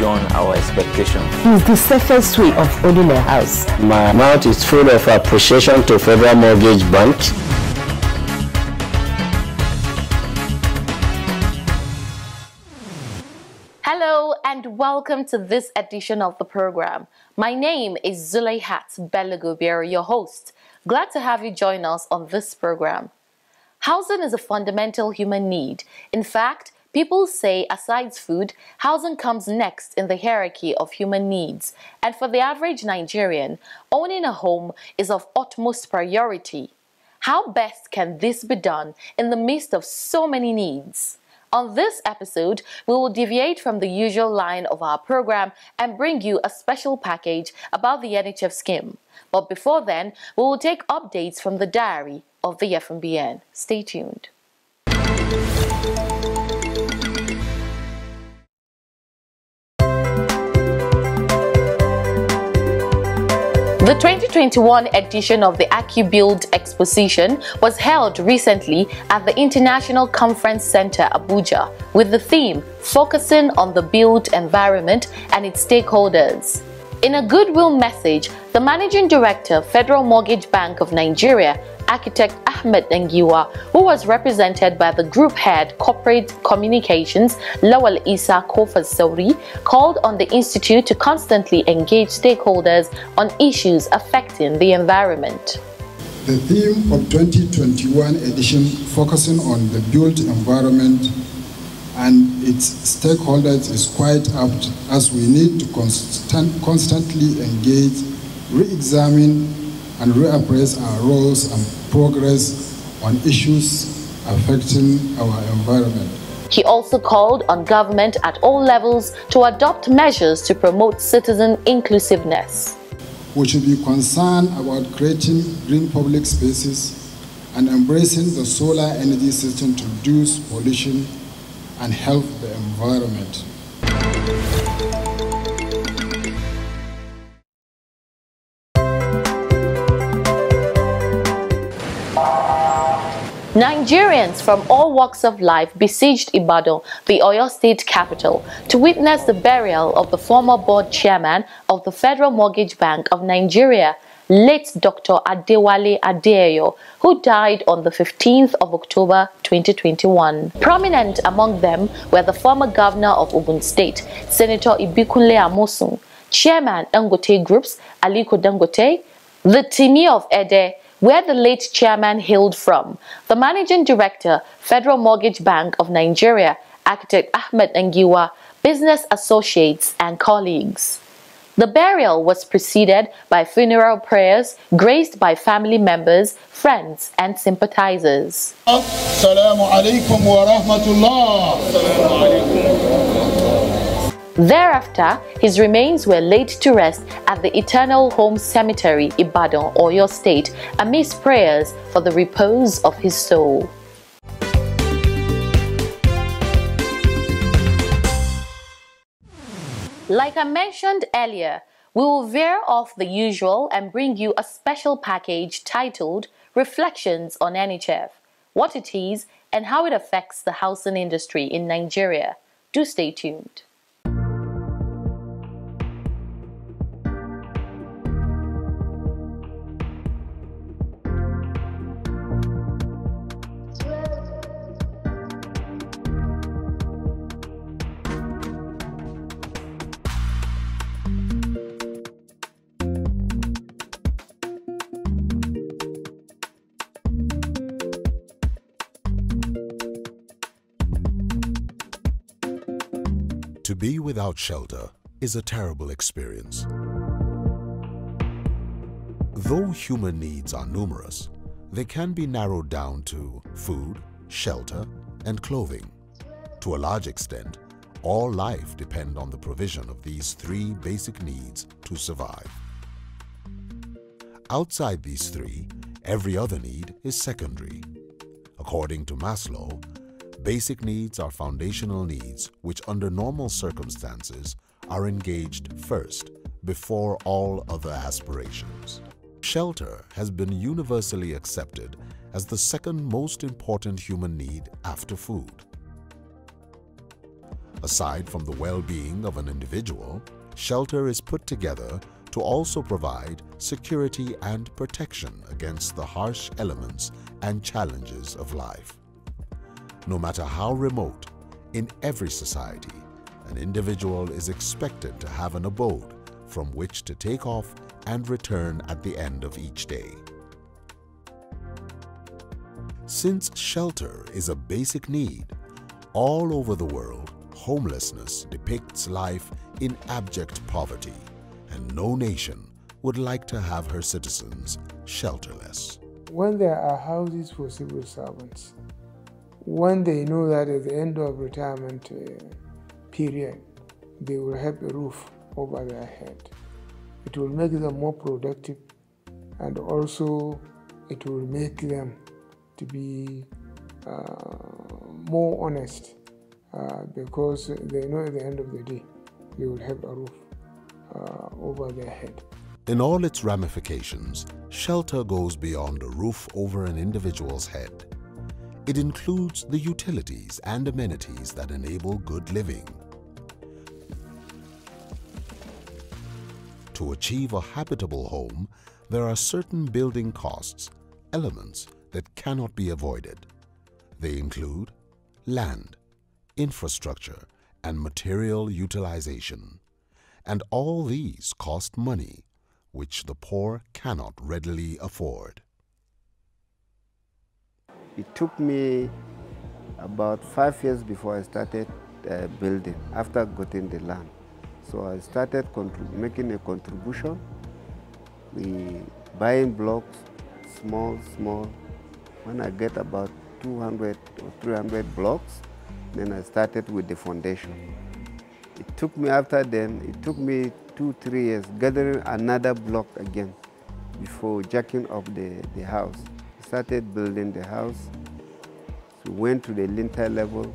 mortgage is far beyond our expectation. It's the safest way of owning a house. My mouth is full of appreciation to Federal Mortgage Bank. Hello and welcome to this edition of the program. My name is Zuleyhat Belagobir, your host. Glad to have you join us on this program. Housing is a fundamental human need. In fact, people say aside food, housing comes next in the hierarchy of human needs. And for the average Nigerian, owning a home is of utmost priority. How best can this be done in the midst of so many needs? On this episode, we will deviate from the usual line of our program and bring you a special package about the NHF scheme. But before then, we will take updates from the diary of the FMBN. Stay tuned. The 2021 edition of the Archibuild exposition was held recently at the International Conference Center Abuja with the theme Focusing on the Built Environment and its Stakeholders. In a goodwill message, the Managing Director, Federal Mortgage Bank of Nigeria, architect Ahmed Dangiwa, who was represented by the group head corporate communications Lawal Isa Kofar Sauri, called on the institute to constantly engage stakeholders on issues affecting the environment. The theme of 2021 edition focusing on the built environment and its stakeholders is quite apt as we need to constant, constantly engage, re-examine and reappraise our roles and progress on issues affecting our environment. He also called on government at all levels to adopt measures to promote citizen inclusiveness. We should be concerned about creating green public spaces and embracing the solar energy system to reduce pollution and help the environment. Nigerians from all walks of life besieged Ibadan, the Oyo state capital, to witness the burial of the former board chairman of the Federal Mortgage Bank of Nigeria, late Dr. Adewale Adeyo, who died on the 15th of October 2021. Prominent among them were the former governor of Ogun State, Senator Ibikunle Amosun, chairman Dangote Groups, Aliko Dangote, the Timi of Ede, where the late chairman hailed from, the managing director, Federal Mortgage Bank of Nigeria, architect Ahmed Dangiwa, business associates and colleagues. The burial was preceded by funeral prayers graced by family members, friends, and sympathizers. Thereafter, his remains were laid to rest at the Eternal Home Cemetery, Ibadan, Oyo State, amidst prayers for the repose of his soul. Like I mentioned earlier, we will veer off the usual and bring you a special package titled Reflections on NHF, what it is, and how it affects the housing industry in Nigeria. Do stay tuned. Without shelter is a terrible experience. Though human needs are numerous, they can be narrowed down to food, shelter, and clothing. To a large extent, all life depend on the provision of these three basic needs to survive. Outside these three, every other need is secondary. According to Maslow, basic needs are foundational needs which under normal circumstances are engaged first before all other aspirations. Shelter has been universally accepted as the second most important human need after food. Aside from the well-being of an individual, shelter is put together to also provide security and protection against the harsh elements and challenges of life. No matter how remote, in every society, an individual is expected to have an abode from which to take off and return at the end of each day. Since shelter is a basic need, all over the world, homelessness depicts life in abject poverty, and no nation would like to have her citizens shelterless. When there are houses for civil servants, when they know that at the end of retirement uh, period, they will have a roof over their head. It will make them more productive and also it will make them to be uh, more honest uh, because they know at the end of the day they will have a roof uh, over their head. In all its ramifications, shelter goes beyond a roof over an individual's head. It includes the utilities and amenities that enable good living. To achieve a habitable home, there are certain building costs, elements that cannot be avoided. They include land, infrastructure, and material utilization. And all these cost money, which the poor cannot readily afford. It took me about five years before I started uh, building, after getting the land. So I started making a contribution, we buying blocks, small, small. When I get about 200 or 300 blocks, then I started with the foundation. It took me after then, it took me two, three years gathering another block again before jacking up the, the house. Started building the house, so went to the lintel level.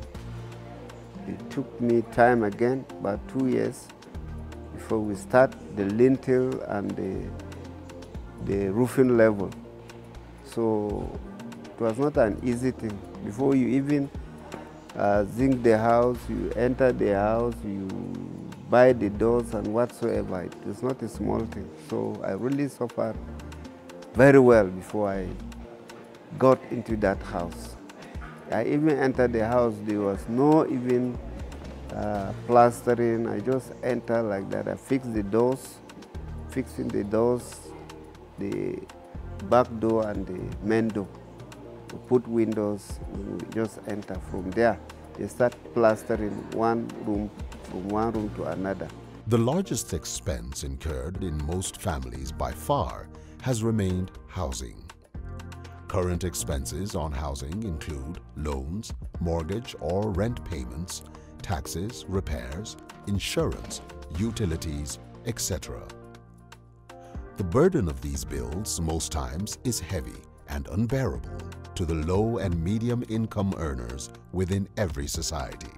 It took me time again, about two years, before we start the lintel and the, the roofing level. So it was not an easy thing. Before you even uh, zinc the house, you enter the house, you buy the doors and whatsoever. It is not a small thing. So I really suffered very well before I got into that house. I even entered the house, there was no even uh, plastering. I just enter like that. I fix the doors, fixing the doors, the back door and the main door. We put windows, we just enter from there. They start plastering one room from one room to another. The largest expense incurred in most families by far has remained housing. Current expenses on housing include loans, mortgage or rent payments, taxes, repairs, insurance, utilities, etc. The burden of these bills most times is heavy and unbearable to the low and medium income earners within every society.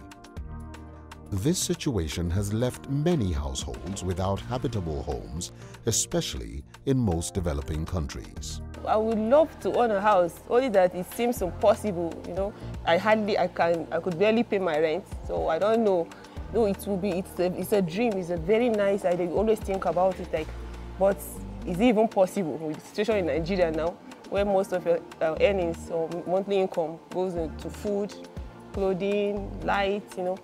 This situation has left many households without habitable homes, especially in most developing countries. I would love to own a house, only that it seems impossible, you know. I hardly, I can, I could barely pay my rent, so I don't know. No, it will be, it's a, it's a dream, it's a very nice idea. You always think about it, like, but is it even possible with the situation in Nigeria now, where most of your uh, earnings or monthly income goes into food, clothing, light, you know,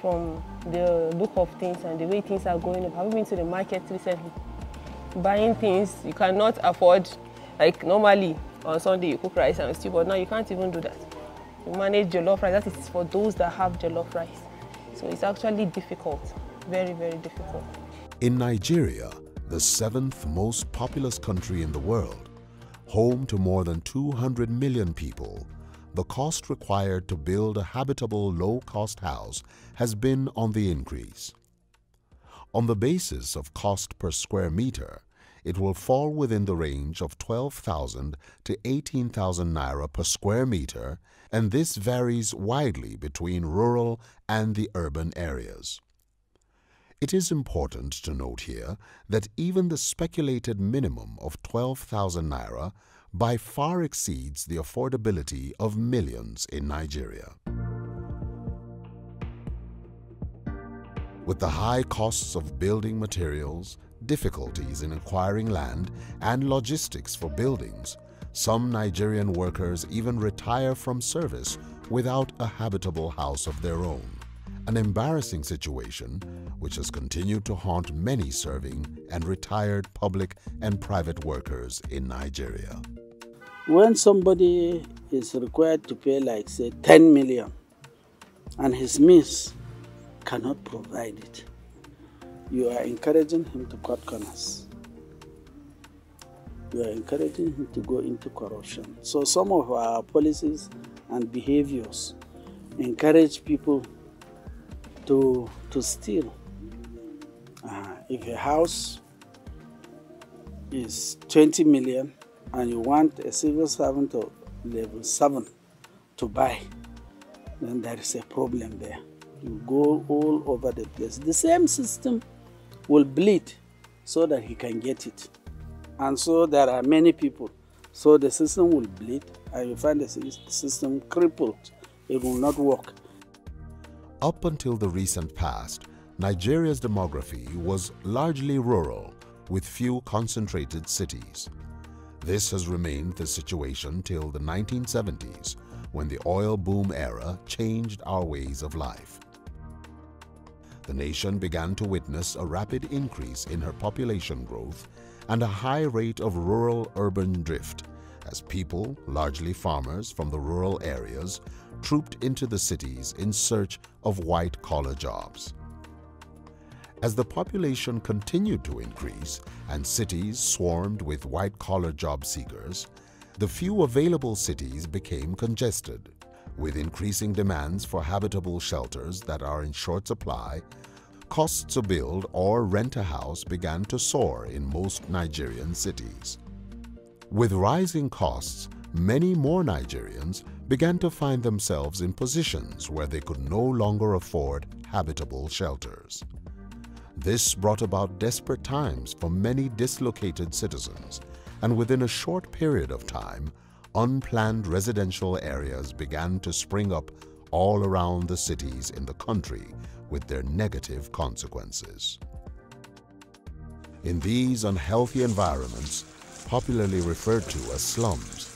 from the look of things and the way things are going up. Have you been to the market recently? Buying things you cannot afford like normally on Sunday you cook rice and stew, but now you can't even do that. You manage jollof rice, that is for those that have jollof rice. So it's actually difficult, very, very difficult. In Nigeria, the seventh most populous country in the world, home to more than 200 million people, the cost required to build a habitable low-cost house has been on the increase. On the basis of cost per square meter, it will fall within the range of 12,000 to 18,000 naira per square meter and this varies widely between rural and the urban areas. It is important to note here that even the speculated minimum of 12,000 naira by far exceeds the affordability of millions in Nigeria. With the high costs of building materials, difficulties in acquiring land, and logistics for buildings, some Nigerian workers even retire from service without a habitable house of their own. An embarrassing situation which has continued to haunt many serving and retired public and private workers in Nigeria. When somebody is required to pay like say 10 million and his means cannot provide it, you are encouraging him to cut corners. You are encouraging him to go into corruption. So some of our policies and behaviors encourage people to, to steal. Uh, if a house is 20 million and you want a civil servant of level 7 to buy, then there is a problem there. You go all over the place. The same system will bleed so that he can get it. And so there are many people. So the system will bleed and you find the system crippled. It will not work. Up until the recent past, Nigeria's demography was largely rural with few concentrated cities. This has remained the situation till the 1970s when the oil boom era changed our ways of life. The nation began to witness a rapid increase in her population growth and a high rate of rural-urban drift as people, largely farmers from the rural areas, trooped into the cities in search of white-collar jobs. As the population continued to increase and cities swarmed with white-collar job seekers, the few available cities became congested. With increasing demands for habitable shelters that are in short supply, costs to build or rent a house began to soar in most Nigerian cities. With rising costs, many more Nigerians began to find themselves in positions where they could no longer afford habitable shelters. This brought about desperate times for many dislocated citizens, and within a short period of time, unplanned residential areas began to spring up all around the cities in the country with their negative consequences. In these unhealthy environments, popularly referred to as slums,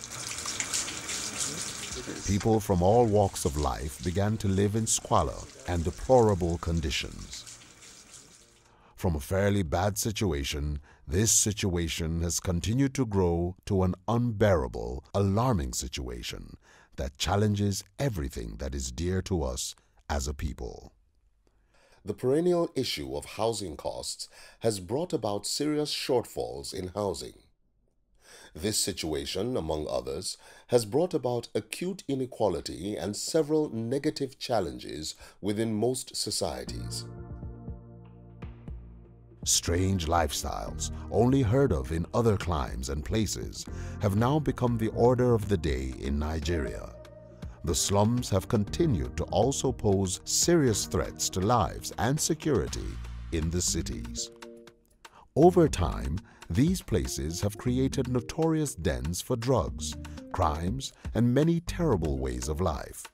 people from all walks of life began to live in squalor and deplorable conditions. From a fairly bad situation, this situation has continued to grow to an unbearable, alarming situation that challenges everything that is dear to us as a people. The perennial issue of housing costs has brought about serious shortfalls in housing. This situation, among others, has brought about acute inequality and several negative challenges within most societies. Strange lifestyles, only heard of in other climes and places, have now become the order of the day in Nigeria. The slums have continued to also pose serious threats to lives and security in the cities. Over time, these places have created notorious dens for drugs, crimes, and many terrible ways of life.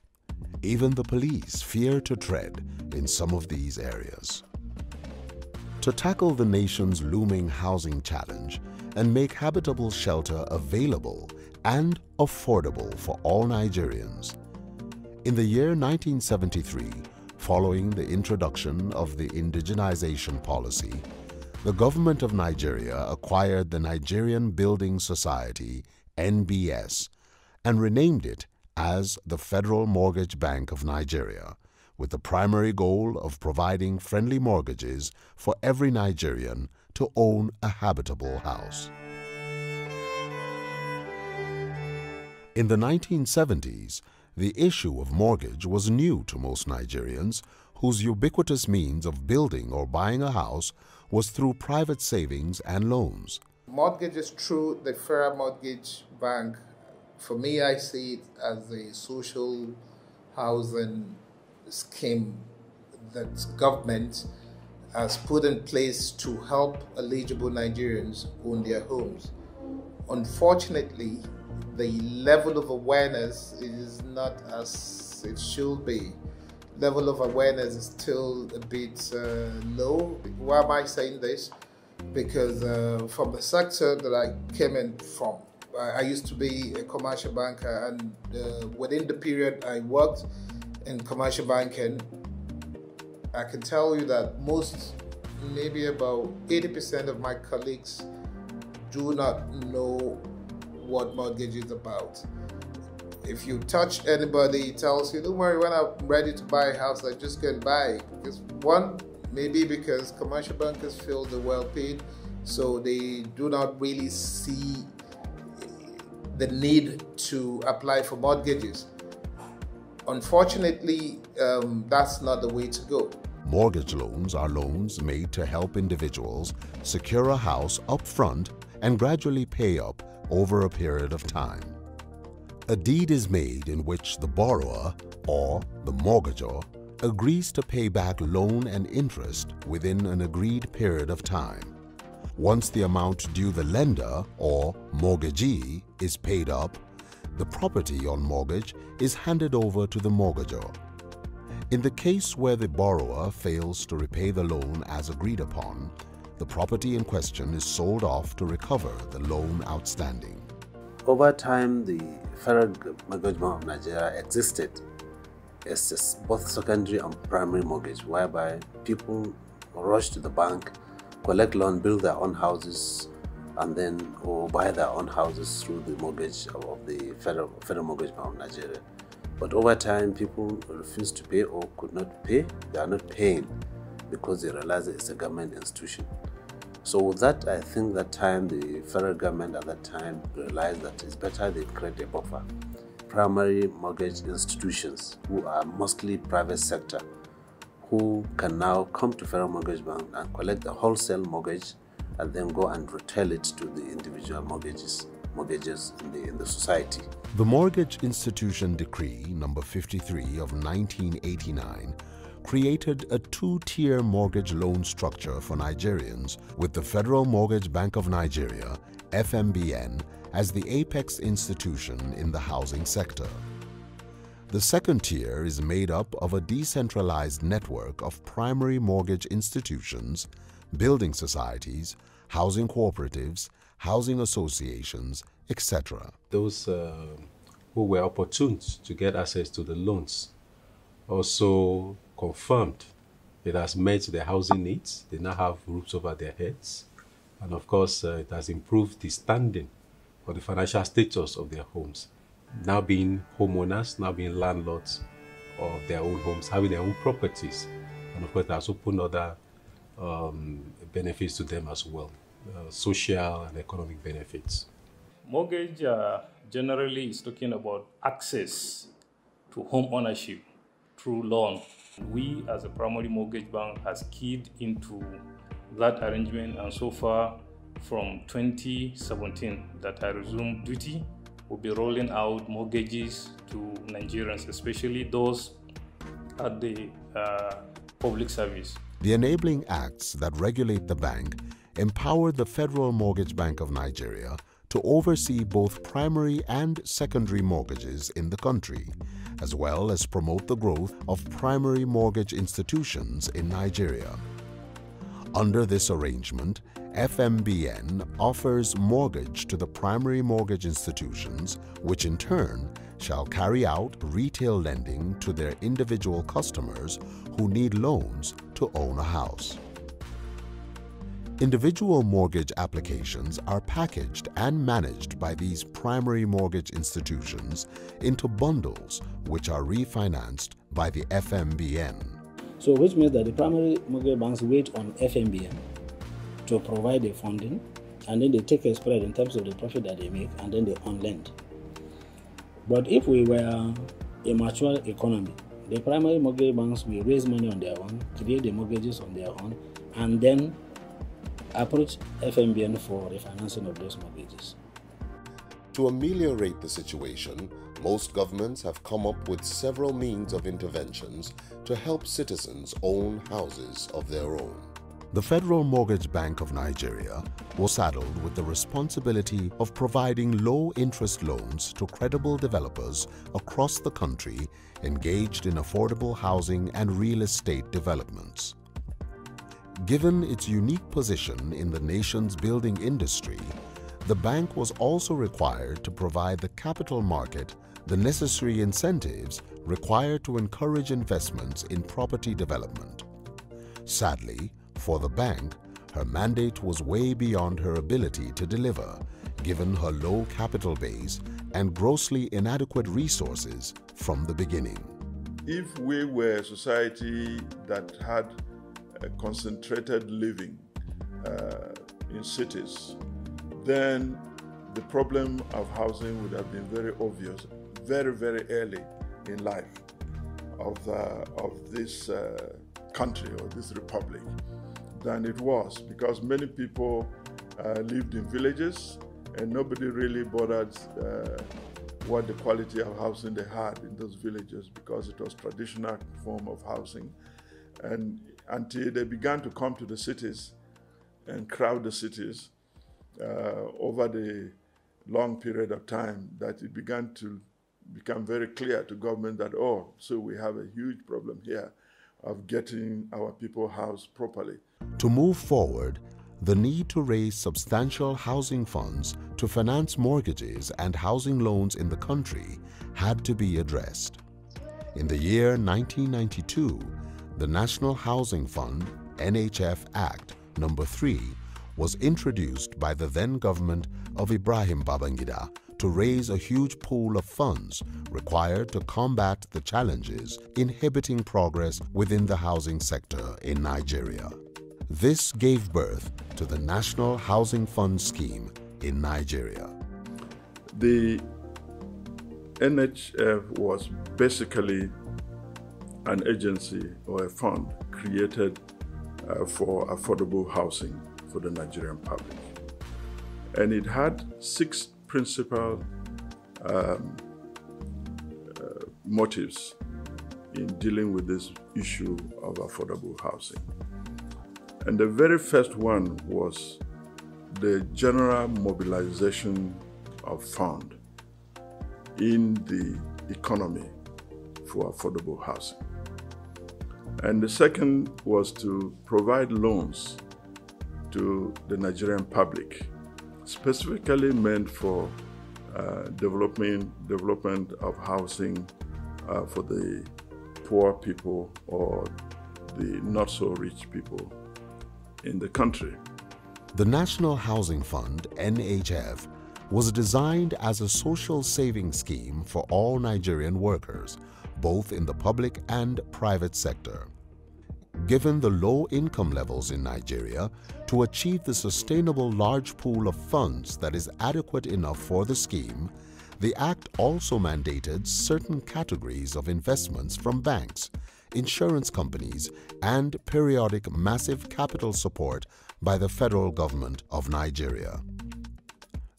Even the police fear to tread in some of these areas. To tackle the nation's looming housing challenge and make habitable shelter available and affordable for all Nigerians, in the year 1973, following the introduction of the indigenization policy, the government of Nigeria acquired the Nigerian Building Society, NBS, and renamed it as the Federal Mortgage Bank of Nigeria with the primary goal of providing friendly mortgages for every Nigerian to own a habitable house. In the 1970s, the issue of mortgage was new to most Nigerians whose ubiquitous means of building or buying a house was through private savings and loans. Mortgages through the Federal Mortgage Bank, for me, I see it as a social housing scheme that government has put in place to help eligible Nigerians own their homes. Unfortunately, the level of awareness is not as it should be. level of awareness is still a bit uh, low. Why am I saying this? Because uh, from the sector that I came in from, I used to be a commercial banker, and uh, within the period I worked in commercial banking, I can tell you that most, maybe about 80% of my colleagues do not know what mortgage is about. If you touch anybody, tells you, don't worry, when I'm ready to buy a house, I just and buy. Because one, maybe because commercial bankers feel they're well paid, so they do not really see the need to apply for mortgages. Unfortunately, um, that's not the way to go. Mortgage loans are loans made to help individuals secure a house up front and gradually pay up over a period of time. A deed is made in which the borrower or the mortgagor agrees to pay back loan and interest within an agreed period of time. Once the amount due the lender or mortgagee is paid up, the property on mortgage is handed over to the mortgagor. In the case where the borrower fails to repay the loan as agreed upon, the property in question is sold off to recover the loan outstanding. Over time, the Federal Mortgage Bank of Nigeria existed as both secondary and primary mortgage, whereby people rush to the bank, collect loan, build their own houses, and then or buy their own houses through the mortgage of the Federal, Federal Mortgage Bank of Nigeria. But over time, people refuse to pay or could not pay. They are not paying because they realize it's a government institution. So with that, I think that time the federal government at that time realized that it's better they create a buffer. Primary mortgage institutions who are mostly private sector who can now come to Federal Mortgage Bank and collect a wholesale mortgage and then go and retail it to the individual mortgages mortgages in the, in the society. The Mortgage Institution Decree number 53 of 1989 created a two-tier mortgage loan structure for Nigerians with the Federal Mortgage Bank of Nigeria, FMBN, as the apex institution in the housing sector. The second tier is made up of a decentralized network of primary mortgage institutions, building societies, housing cooperatives, housing associations, etc. Those uh, who were opportune to get access to the loans also confirmed it has met their housing needs. They now have roofs over their heads. And of course, uh, it has improved the standing or the financial status of their homes. Now being homeowners, now being landlords of their own homes, having their own properties. And of course, it has opened other um, benefits to them as well, uh, social and economic benefits. Mortgage uh, generally is talking about access to home ownership through loan we as a primary mortgage bank has keyed into that arrangement and so far from 2017 that I resumed duty, we'll be rolling out mortgages to Nigerians, especially those at the uh, public service. The enabling acts that regulate the bank empower the Federal Mortgage Bank of Nigeria to oversee both primary and secondary mortgages in the country as well as promote the growth of primary mortgage institutions in Nigeria. Under this arrangement, FMBN offers mortgage to the primary mortgage institutions, which in turn shall carry out retail lending to their individual customers who need loans to own a house. Individual mortgage applications are packaged and managed by these primary mortgage institutions into bundles which are refinanced by the FMBN. So which means that the primary mortgage banks wait on FMBN to provide the funding and then they take a spread in terms of the profit that they make and then they on lend. But if we were a mature economy, the primary mortgage banks will raise money on their own, create the mortgages on their own, and then approach FMBN for refinancing of those mortgages. To ameliorate the situation, most governments have come up with several means of interventions to help citizens own houses of their own. The Federal Mortgage Bank of Nigeria was saddled with the responsibility of providing low-interest loans to credible developers across the country engaged in affordable housing and real estate developments. Given its unique position in the nation's building industry, the bank was also required to provide the capital market the necessary incentives required to encourage investments in property development. Sadly, for the bank, her mandate was way beyond her ability to deliver, given her low capital base and grossly inadequate resources from the beginning. If we were a society that had concentrated living uh, in cities, then the problem of housing would have been very obvious very, very early in life of, the, of this uh, country or this republic than it was because many people uh, lived in villages and nobody really bothered uh, what the quality of housing they had in those villages because it was traditional form of housing. And until they began to come to the cities and crowd the cities uh, over the long period of time that it began to become very clear to government that, oh, so we have a huge problem here of getting our people housed properly. To move forward, the need to raise substantial housing funds to finance mortgages and housing loans in the country had to be addressed. In the year 1992, the National Housing Fund NHF Act number 3 was introduced by the then government of Ibrahim Babangida to raise a huge pool of funds required to combat the challenges inhibiting progress within the housing sector in Nigeria. This gave birth to the National Housing Fund Scheme in Nigeria. The NHF was basically an agency or a fund created uh, for affordable housing for the Nigerian public. And it had six principal um, uh, motives in dealing with this issue of affordable housing. And the very first one was the general mobilization of fund in the economy for affordable housing. And the second was to provide loans to the Nigerian public specifically meant for uh, development, development of housing uh, for the poor people or the not so rich people in the country. The National Housing Fund, NHF, was designed as a social saving scheme for all Nigerian workers, both in the public and private sector. Given the low income levels in Nigeria, to achieve the sustainable large pool of funds that is adequate enough for the scheme, the Act also mandated certain categories of investments from banks, insurance companies, and periodic massive capital support by the federal government of Nigeria.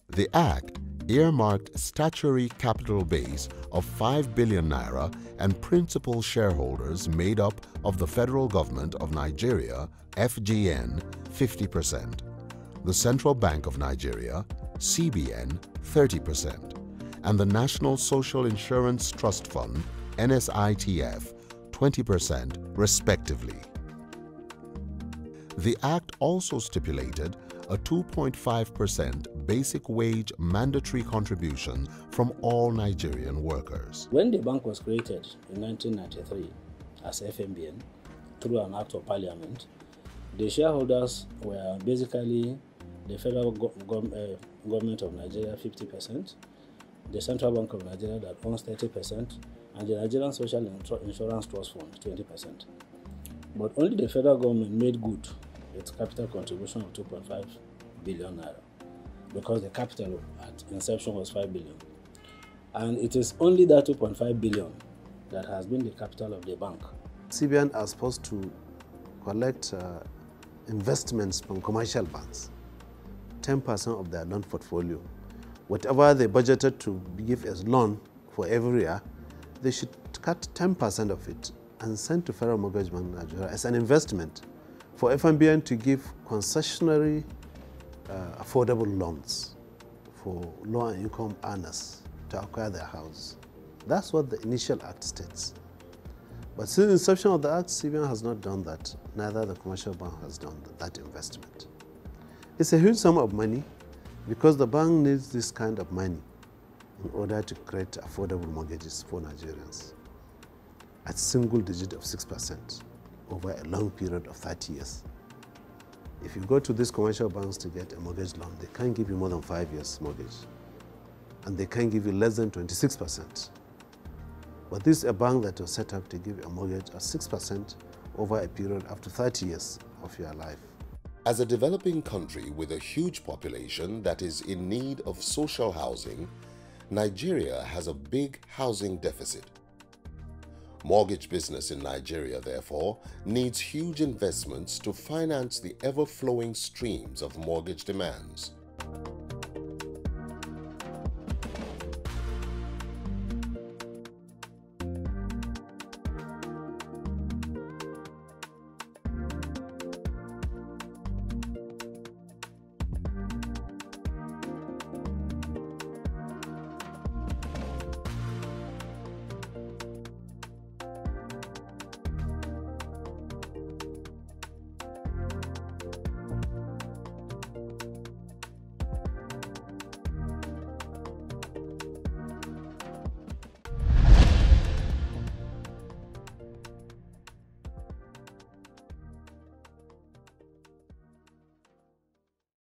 The Act earmarked statutory capital base of 5 billion naira and principal shareholders made up of the federal government of Nigeria, FGN, 50%, the Central Bank of Nigeria, CBN, 30%, and the National Social Insurance Trust Fund, NSITF, 20% respectively. The Act also stipulated a 2.5% basic wage mandatory contribution from all Nigerian workers. When the bank was created in 1993 as FMBN through an act of parliament, the shareholders were basically the federal go go uh, government of Nigeria 50%, the Central Bank of Nigeria that owns 30%, and the Nigerian Social Insurance Trust Fund 20%. But only the federal government made good its capital contribution of 2.5 billion naira because the capital at inception was 5 billion. And it is only that 2.5 billion that has been the capital of the bank. CBN are supposed to collect uh, investments from commercial banks, 10% of their loan portfolio. Whatever they budgeted to give as loan for every year, they should cut 10% of it and send to Federal Mortgage Bank Nigeria as an investment for FMBN to give concessionary uh, affordable loans for low income earners to acquire their house. That's what the initial act states. But since the inception of the act, CBN has not done that. Neither the commercial bank has done that investment. It's a huge sum of money because the bank needs this kind of money in order to create affordable mortgages for Nigerians at single digit of 6% over a long period of 30 years. If you go to these commercial banks to get a mortgage loan, they can't give you more than five years mortgage. And they can't give you less than 26%. But this is a bank that was set up to give a mortgage of 6% over a period up to 30 years of your life. As a developing country with a huge population that is in need of social housing, Nigeria has a big housing deficit. Mortgage business in Nigeria, therefore, needs huge investments to finance the ever-flowing streams of mortgage demands.